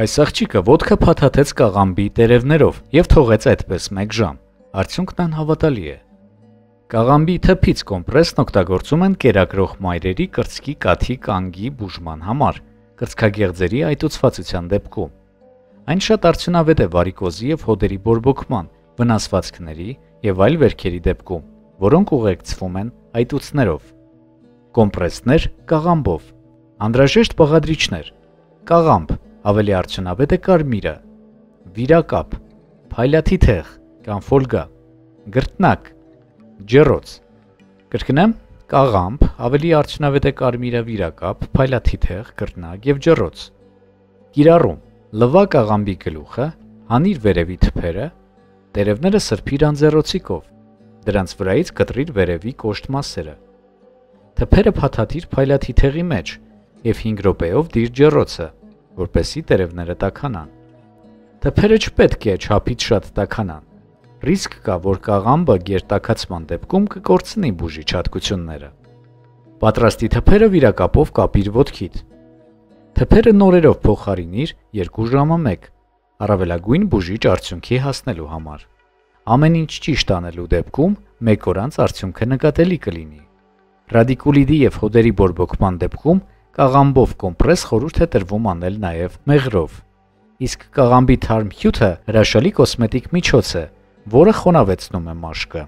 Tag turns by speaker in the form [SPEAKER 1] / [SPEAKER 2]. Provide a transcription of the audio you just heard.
[SPEAKER 1] Այս աղջիկը ոդկը փաթաթեց կաղամբի տերևներով եւ թողեց այդպես 1 ժամ։ Արդյունքն անհավատալի է։ Կաղամբի թփից կոմպրեսն օգտագործում են կերակրող մայրերի կրծքի կաթի կանգի բուժման համար, կրծքագեղձերի այտուցվածության դեպքում։ Այն շատ արդյունավետ է վարիկոզի եւ հոդերի բորբոքման, վնասվածքների եւ այլ վերքերի դեպքում, որոնք ուղեկցվում են այտուցներով։ Կոմպրեսներ կաղամբով։ Անդրաժեշտ բաղադրիչներ։ Կաղամբ ավելի արդյունավետ է կարմիրը։ Վիրակապ, փայլաթիթեղ կամ ֆոլգա, գրտնակ, ջեռոց։ Կրկնեմ, կաղամբ ավելի արդյունավետ է կարմիրը, վիրակապ, փայլաթիթեղ, գրտնակ եւ ջեռոց։ Կիրառում. լվա կաղամբի գլուխը, հանիր վերևի թփերը, տերևները սրբիր անձեռոցիկով։ Դրանց վրայից կտրիր վերևի կոշտ մասերը։ Թփերը փաթաթիր փայլաթիթեղի մեջ եւ 5 րոպեով դիր ջեռոցը որպեսի տերևները տաքանան։ Թփերը չպետք է չափից շատ տաքանան։ Ռիսկ կա, որ կաղամբը գերտակացման դեպքում կկորցնի բուժիչ հատկությունները։ Պատրաստի թփերը վիրակապով կապիր ոտքիդ։ Թփերը նորերով փոխարինիր 2 ժամը 1, առավելագույն բուժիչ արդյունքի հասնելու համար։ Ամեն ինչ ճիշտ անելու դեպքում 1 օր անց արդյունքը նկատելի կլինի։ Ռադիկուլիդի եւ հոդերի բորբոքման դեպքում Կաղամբով կոմպրես խորհուրդ է տրվում անել նաև մեղրով։ Իսկ կաղամբի թարմ հյութը հրաշալի կոսմետիկ միջոց է, որը խոնավեցնում է մաշկը։